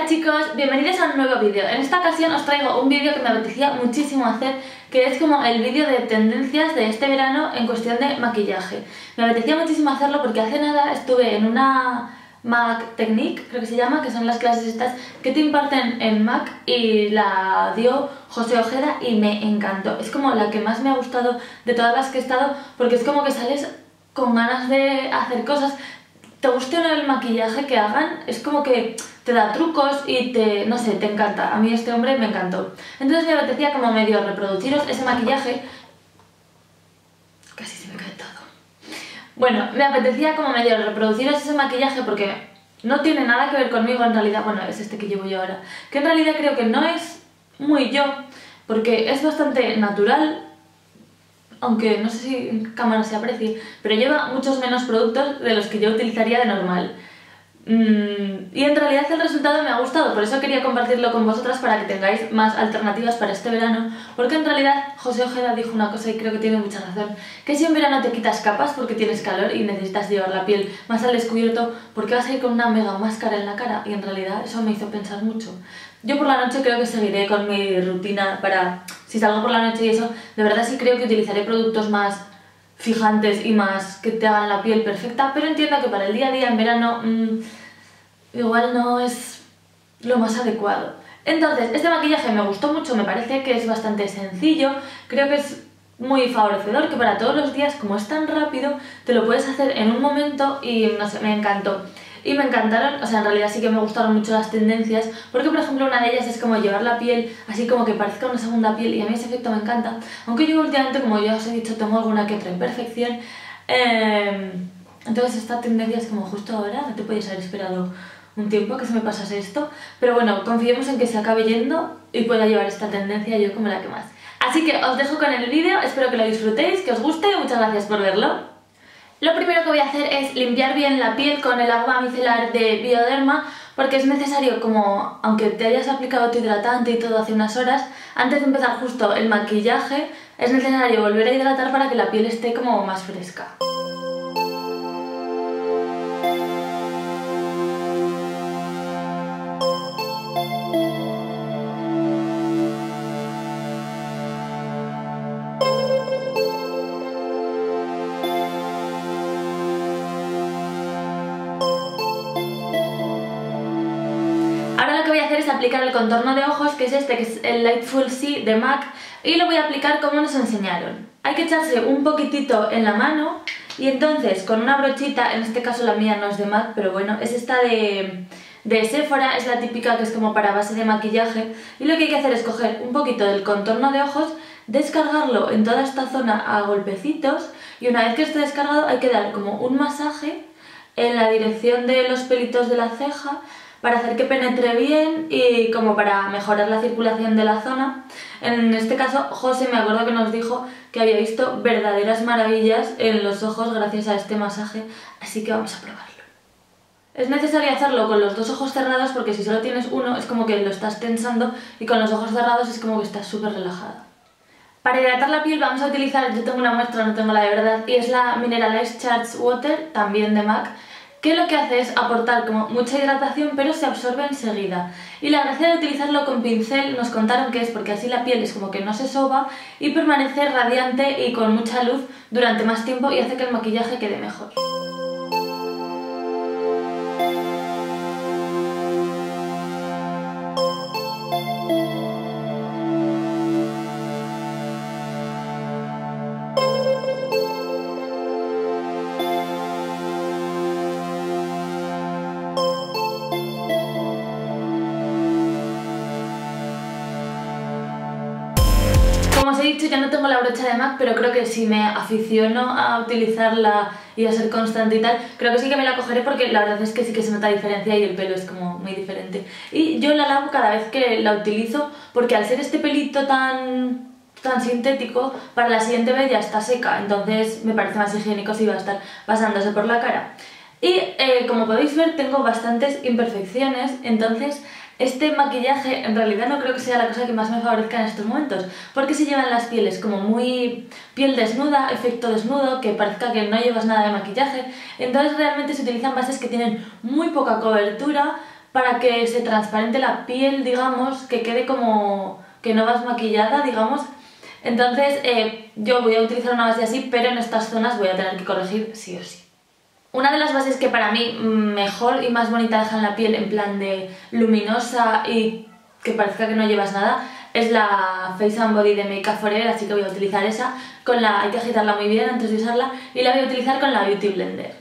Hola chicos, bienvenidos a un nuevo vídeo. En esta ocasión os traigo un vídeo que me apetecía muchísimo hacer, que es como el vídeo de tendencias de este verano en cuestión de maquillaje. Me apetecía muchísimo hacerlo porque hace nada estuve en una MAC Technique, creo que se llama, que son las clases estas que te imparten en MAC y la dio José Ojeda y me encantó. Es como la que más me ha gustado de todas las que he estado porque es como que sales con ganas de hacer cosas. Te guste o no el maquillaje que hagan, es como que te da trucos y te, no sé, te encanta. A mí este hombre me encantó. Entonces me apetecía como medio reproduciros ese maquillaje. Casi se me cae todo. Bueno, me apetecía como medio reproduciros ese maquillaje porque no tiene nada que ver conmigo en realidad. Bueno, es este que llevo yo ahora. Que en realidad creo que no es muy yo, porque es bastante natural, aunque no sé si en cámara se aprecie, pero lleva muchos menos productos de los que yo utilizaría de normal. Mm, y en realidad el resultado me ha gustado, por eso quería compartirlo con vosotras para que tengáis más alternativas para este verano, porque en realidad José Ojeda dijo una cosa y creo que tiene mucha razón, que si en verano te quitas capas porque tienes calor y necesitas llevar la piel más al descubierto, porque vas a ir con una mega máscara en la cara? Y en realidad eso me hizo pensar mucho. Yo por la noche creo que seguiré con mi rutina para, si salgo por la noche y eso, de verdad sí creo que utilizaré productos más fijantes y más que te hagan la piel perfecta, pero entiendo que para el día a día en verano mmm, igual no es lo más adecuado. Entonces, este maquillaje me gustó mucho, me parece que es bastante sencillo, creo que es muy favorecedor, que para todos los días, como es tan rápido, te lo puedes hacer en un momento y no sé, me encantó. Y me encantaron, o sea, en realidad sí que me gustaron mucho las tendencias, porque por ejemplo una de ellas es como llevar la piel así como que parezca una segunda piel y a mí ese efecto me encanta. Aunque yo últimamente, como ya os he dicho, tengo alguna que otra imperfección, eh, entonces esta tendencia es como justo ahora, no te podías haber esperado un tiempo que se me pasase esto, pero bueno, confiemos en que se acabe yendo y pueda llevar esta tendencia yo como la que más. Así que os dejo con el vídeo, espero que lo disfrutéis, que os guste y muchas gracias por verlo. Lo primero que voy a hacer es limpiar bien la piel con el agua micelar de Bioderma porque es necesario como, aunque te hayas aplicado tu hidratante y todo hace unas horas, antes de empezar justo el maquillaje, es necesario volver a hidratar para que la piel esté como más fresca. Es aplicar el contorno de ojos, que es este, que es el Lightful Sea de MAC, y lo voy a aplicar como nos enseñaron. Hay que echarse un poquitito en la mano y entonces con una brochita, en este caso la mía no es de MAC, pero bueno, es esta de, de Sephora, es la típica que es como para base de maquillaje, y lo que hay que hacer es coger un poquito del contorno de ojos, descargarlo en toda esta zona a golpecitos, y una vez que esté descargado hay que dar como un masaje en la dirección de los pelitos de la ceja para hacer que penetre bien y como para mejorar la circulación de la zona. En este caso, José me acuerdo que nos dijo que había visto verdaderas maravillas en los ojos gracias a este masaje, así que vamos a probarlo. Es necesario hacerlo con los dos ojos cerrados porque si solo tienes uno es como que lo estás tensando y con los ojos cerrados es como que estás súper relajada. Para hidratar la piel vamos a utilizar, yo tengo una muestra, no tengo la de verdad, y es la Mineralize Charge Water, también de MAC, que lo que hace es aportar como mucha hidratación pero se absorbe enseguida. Y la gracia de utilizarlo con pincel nos contaron que es porque así la piel es como que no se soba y permanece radiante y con mucha luz durante más tiempo y hace que el maquillaje quede mejor. De MAC, pero creo que si me aficiono a utilizarla y a ser constante y tal, creo que sí que me la cogeré porque la verdad es que sí que se nota diferencia y el pelo es como muy diferente. Y yo la lavo cada vez que la utilizo porque al ser este pelito tan tan sintético, para la siguiente vez ya está seca, entonces me parece más higiénico si va a estar pasándose por la cara. Y eh, como podéis ver tengo bastantes imperfecciones, entonces este maquillaje en realidad no creo que sea la cosa que más me favorezca en estos momentos, porque se llevan las pieles como muy piel desnuda, efecto desnudo, que parezca que no llevas nada de maquillaje, entonces realmente se utilizan bases que tienen muy poca cobertura, para que se transparente la piel, digamos, que quede como que no vas maquillada, digamos. Entonces eh, yo voy a utilizar una base así, pero en estas zonas voy a tener que corregir sí o sí. Una de las bases que para mí mejor y más bonita dejan la piel en plan de luminosa y que parezca que no llevas nada es la Face and Body de Make Up Forever, así que voy a utilizar esa. Con la, hay que agitarla muy bien antes de usarla y la voy a utilizar con la Beauty Blender.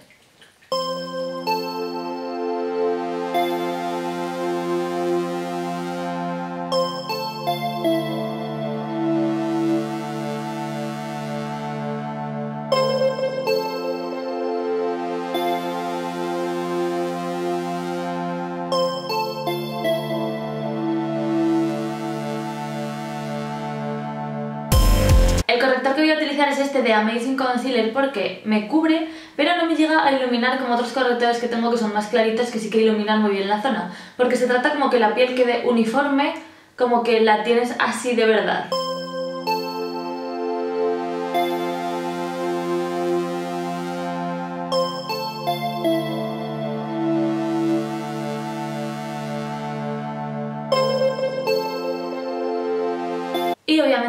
Este de Amazing Concealer porque me cubre, pero no me llega a iluminar como otros correctores que tengo que son más claritos que sí que iluminan muy bien la zona. Porque se trata como que la piel quede uniforme, como que la tienes así de verdad.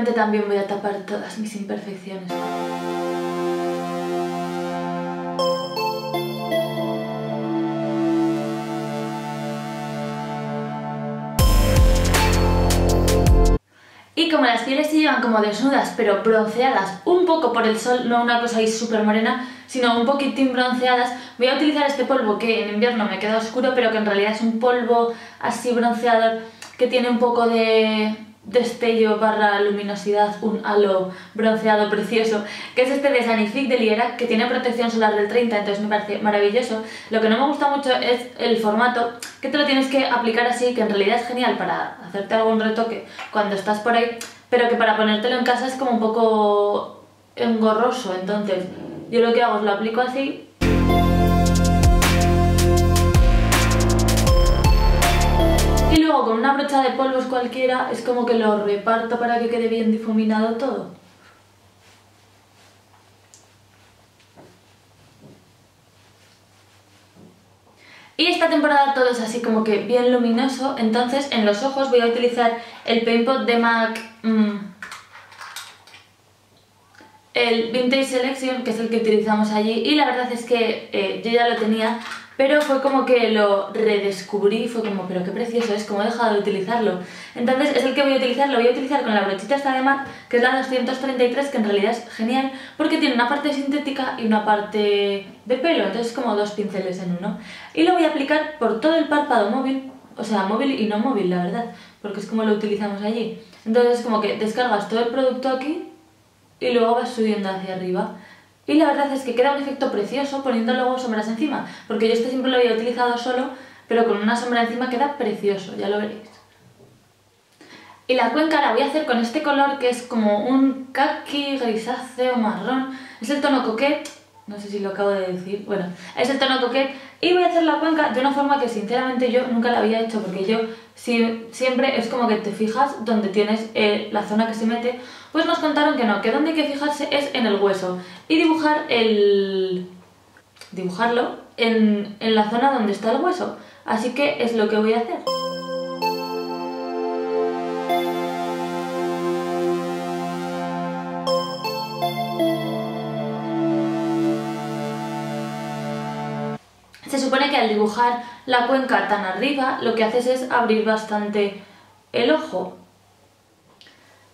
También voy a tapar todas mis imperfecciones. Y como las pieles se llevan como desnudas pero bronceadas un poco por el sol, no una cosa ahí súper morena, sino un poquitín bronceadas, voy a utilizar este polvo que en invierno me queda oscuro pero que en realidad es un polvo así bronceador que tiene un poco de destello barra luminosidad, un halo bronceado precioso, que es este de Sanific de Liera, que tiene protección solar del 30, entonces me parece maravilloso. Lo que no me gusta mucho es el formato, que te lo tienes que aplicar así, que en realidad es genial para hacerte algún retoque cuando estás por ahí, pero que para ponértelo en casa es como un poco engorroso, entonces yo lo que hago es lo aplico así Y luego con una brocha de polvos cualquiera es como que lo reparto para que quede bien difuminado todo. Y esta temporada todo es así como que bien luminoso, entonces en los ojos voy a utilizar el Paint Pot de MAC, mmm, el Vintage Selection, que es el que utilizamos allí, y la verdad es que eh, yo ya lo tenía, pero fue como que lo redescubrí, fue como, pero qué precioso es, como he dejado de utilizarlo. Entonces es el que voy a utilizar, lo voy a utilizar con la brochita esta de MAC, que es la 233, que en realidad es genial, porque tiene una parte sintética y una parte de pelo, entonces es como dos pinceles en uno. Y lo voy a aplicar por todo el párpado móvil, o sea, móvil y no móvil, la verdad, porque es como lo utilizamos allí. Entonces es como que descargas todo el producto aquí y luego vas subiendo hacia arriba. Y la verdad es que queda un efecto precioso poniendo luego sombras encima, porque yo este siempre lo había utilizado solo, pero con una sombra encima queda precioso, ya lo veréis. Y la cuenca la voy a hacer con este color que es como un kaki grisáceo marrón. Es el tono coquette, no sé si lo acabo de decir, bueno, es el tono coquette. Y voy a hacer la cuenca de una forma que sinceramente yo nunca la había hecho, porque yo siempre es como que te fijas donde tienes eh, la zona que se mete, pues nos contaron que no, que donde hay que fijarse es en el hueso y dibujar el... dibujarlo en, en la zona donde está el hueso. Así que es lo que voy a hacer. Se supone que al dibujar la cuenca tan arriba lo que haces es abrir bastante el ojo.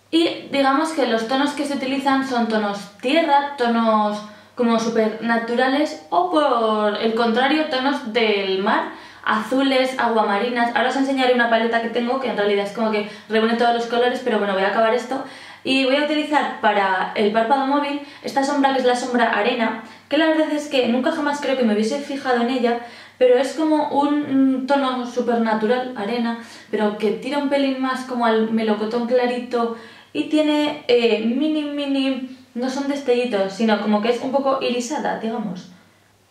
Y digamos que los tonos que se utilizan son tonos tierra, tonos como supernaturales o por el contrario tonos del mar, azules, aguamarinas. Ahora os enseñaré una paleta que tengo que en realidad es como que reúne todos los colores, pero bueno, voy a acabar esto. Y voy a utilizar para el párpado móvil esta sombra que es la sombra arena, que la verdad es que nunca jamás creo que me hubiese fijado en ella, pero es como un tono supernatural, arena, pero que tira un pelín más como al melocotón clarito y tiene eh, mini, mini, no son destellitos, sino como que es un poco irisada, digamos.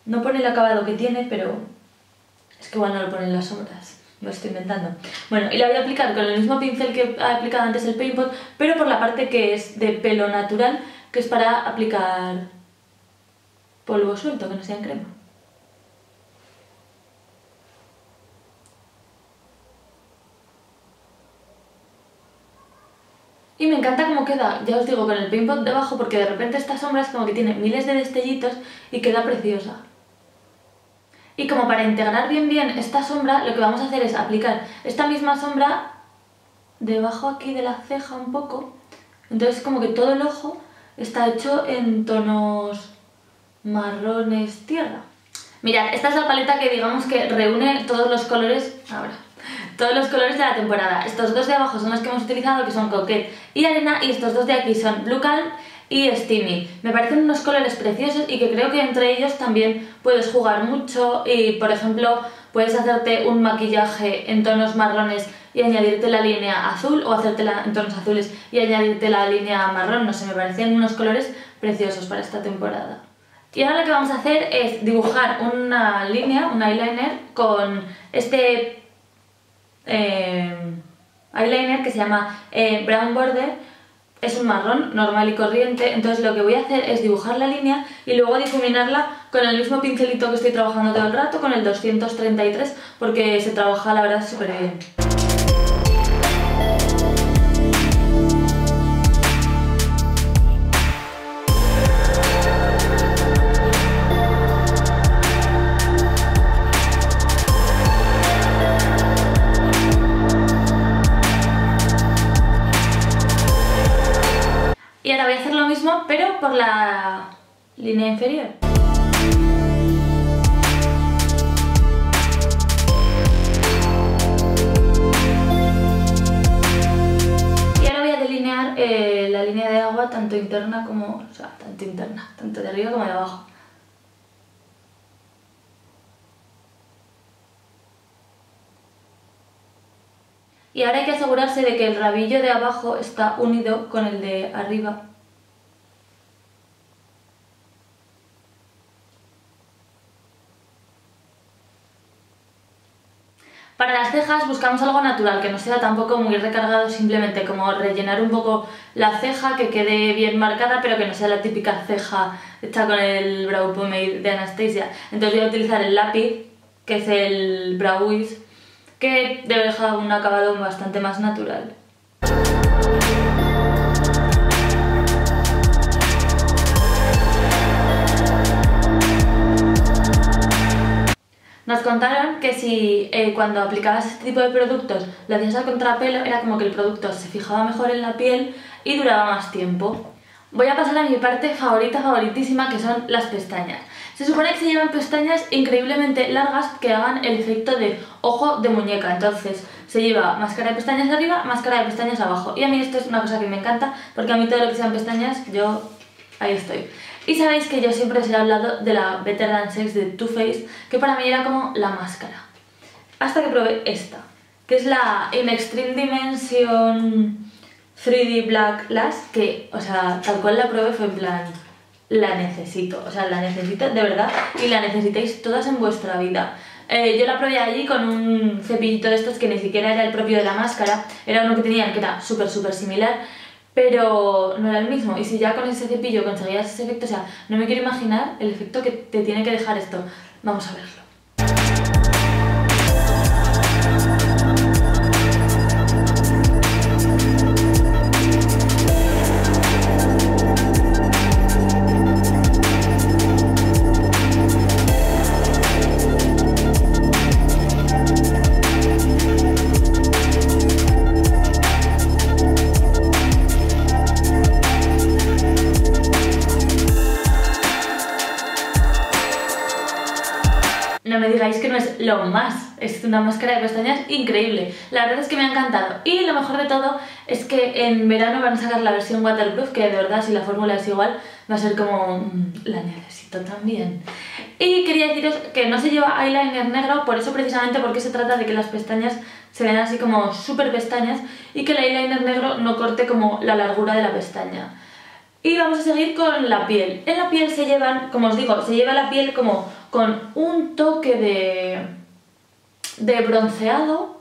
No pone el acabado que tiene, pero es que igual no lo ponen las sombras. Lo estoy inventando. Bueno, y la voy a aplicar con el mismo pincel que he aplicado antes el Paint Pot, pero por la parte que es de pelo natural, que es para aplicar polvo suelto, que no sea en crema. Y me encanta cómo queda, ya os digo, con el paint pot debajo porque de repente esta sombra es como que tiene miles de destellitos y queda preciosa. Y como para integrar bien bien esta sombra, lo que vamos a hacer es aplicar esta misma sombra debajo aquí de la ceja un poco. Entonces como que todo el ojo está hecho en tonos marrones tierra. Mirad, esta es la paleta que digamos que reúne todos los colores... Ahora todos los colores de la temporada. Estos dos de abajo son los que hemos utilizado, que son Coquette y Arena, y estos dos de aquí son Blue Calm y Steamy. Me parecen unos colores preciosos y que creo que entre ellos también puedes jugar mucho y, por ejemplo, puedes hacerte un maquillaje en tonos marrones y añadirte la línea azul o hacértela en tonos azules y añadirte la línea marrón. No sé, me parecen unos colores preciosos para esta temporada. Y ahora lo que vamos a hacer es dibujar una línea, un eyeliner, con este eh, eyeliner que se llama eh, Brown Border es un marrón normal y corriente, entonces lo que voy a hacer es dibujar la línea y luego difuminarla con el mismo pincelito que estoy trabajando todo el rato, con el 233, porque se trabaja la verdad súper bien. Línea inferior. Y ahora voy a delinear eh, la línea de agua tanto interna como... o sea, tanto interna, tanto de arriba como de abajo. Y ahora hay que asegurarse de que el rabillo de abajo está unido con el de arriba. Para las cejas buscamos algo natural, que no sea tampoco muy recargado, simplemente como rellenar un poco la ceja, que quede bien marcada, pero que no sea la típica ceja hecha con el Brow Pomade de Anastasia. Entonces voy a utilizar el lápiz, que es el Brow Wiz, que dejar un acabado bastante más natural. Nos contaron que si eh, cuando aplicabas este tipo de productos lo hacías al contrapelo era como que el producto se fijaba mejor en la piel y duraba más tiempo. Voy a pasar a mi parte favorita, favoritísima, que son las pestañas. Se supone que se llevan pestañas increíblemente largas que hagan el efecto de ojo de muñeca. Entonces se lleva máscara de pestañas arriba, máscara de pestañas abajo. Y a mí esto es una cosa que me encanta porque a mí todo lo que sean pestañas, yo ahí estoy. Y sabéis que yo siempre os he hablado de la Better Than Sex de Too Faced, que para mí era como la máscara. Hasta que probé esta, que es la In Extreme Dimension 3D Black Lash, que, o sea, tal cual la probé fue en plan la necesito, o sea, la necesito de verdad y la necesitáis todas en vuestra vida. Eh, yo la probé allí con un cepillito de estos que ni siquiera era el propio de la máscara, era uno que tenían que era súper súper similar, pero no era el mismo. Y si ya con ese cepillo conseguías ese efecto, o sea, no me quiero imaginar el efecto que te tiene que dejar esto. Vamos a verlo. No me digáis que no es lo más. Es una máscara de pestañas increíble. La verdad es que me ha encantado. Y lo mejor de todo es que en verano van a sacar la versión waterproof, que de verdad si la fórmula es igual, va a ser como... Mm, la necesito también. Y quería deciros que no se lleva eyeliner negro, por eso precisamente porque se trata de que las pestañas se ven así como súper pestañas y que el eyeliner negro no corte como la largura de la pestaña. Y vamos a seguir con la piel. En la piel se llevan, como os digo, se lleva la piel como con un toque de, de bronceado,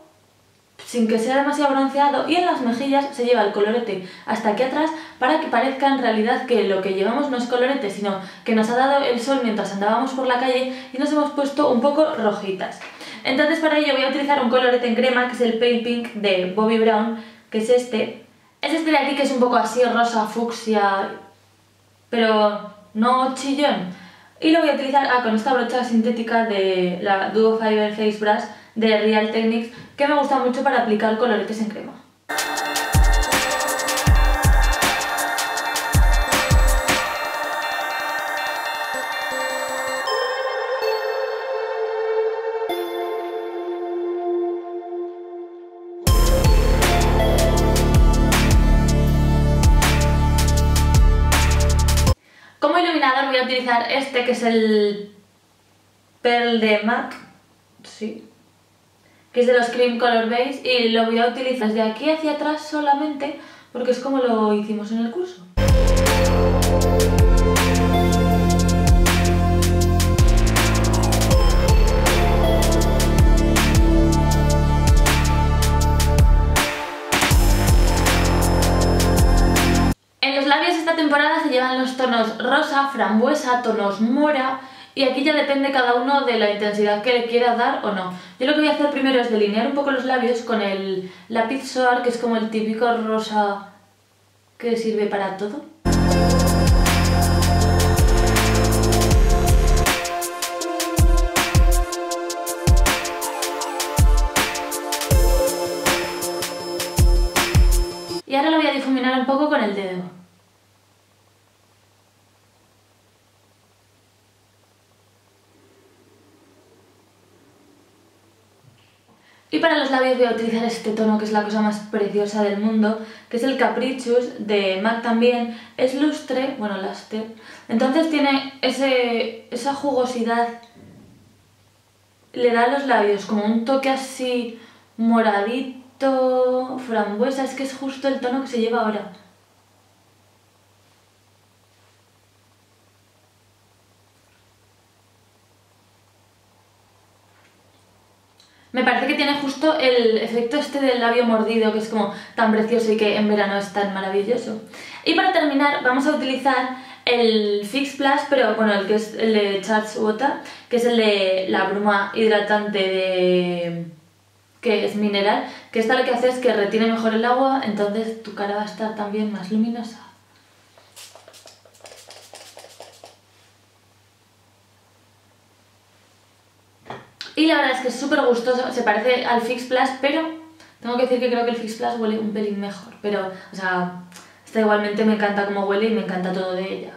sin que sea demasiado bronceado, y en las mejillas se lleva el colorete hasta aquí atrás para que parezca en realidad que lo que llevamos no es colorete, sino que nos ha dado el sol mientras andábamos por la calle y nos hemos puesto un poco rojitas. Entonces para ello voy a utilizar un colorete en crema, que es el Pale Pink de Bobbi Brown, que es este, Es este de aquí que es un poco así rosa, fucsia, pero no chillón. Y lo voy a utilizar ah, con esta brocha sintética de la Duo Fiber Face Brush de Real Techniques que me gusta mucho para aplicar coloretes en crema. Voy a utilizar este que es el Pearl de MAC, sí, que es de los Cream Color Base y lo voy a utilizar desde aquí hacia atrás solamente porque es como lo hicimos en el curso. Frambuesa, tonos mora y aquí ya depende cada uno de la intensidad que le quiera dar o no. Yo lo que voy a hacer primero es delinear un poco los labios con el lápiz Soar, que es como el típico rosa que sirve para todo. Y para los labios voy a utilizar este tono que es la cosa más preciosa del mundo, que es el Capricious de MAC también. Es lustre, bueno, lastre. Entonces tiene ese, esa jugosidad, le da a los labios como un toque así moradito, frambuesa, es que es justo el tono que se lleva ahora. Me parece que tiene justo el efecto este del labio mordido, que es como tan precioso y que en verano es tan maravilloso. Y para terminar vamos a utilizar el Fix Plus, pero bueno, el que es el de Charge Water, que es el de la bruma hidratante de que es mineral, que esta lo que hace es que retiene mejor el agua, entonces tu cara va a estar también más luminosa. Y la verdad es que es súper gustoso, se parece al Fix Plus, pero tengo que decir que creo que el Fix Plus huele un pelín mejor. Pero, o sea, igualmente me encanta cómo huele y me encanta todo de ella.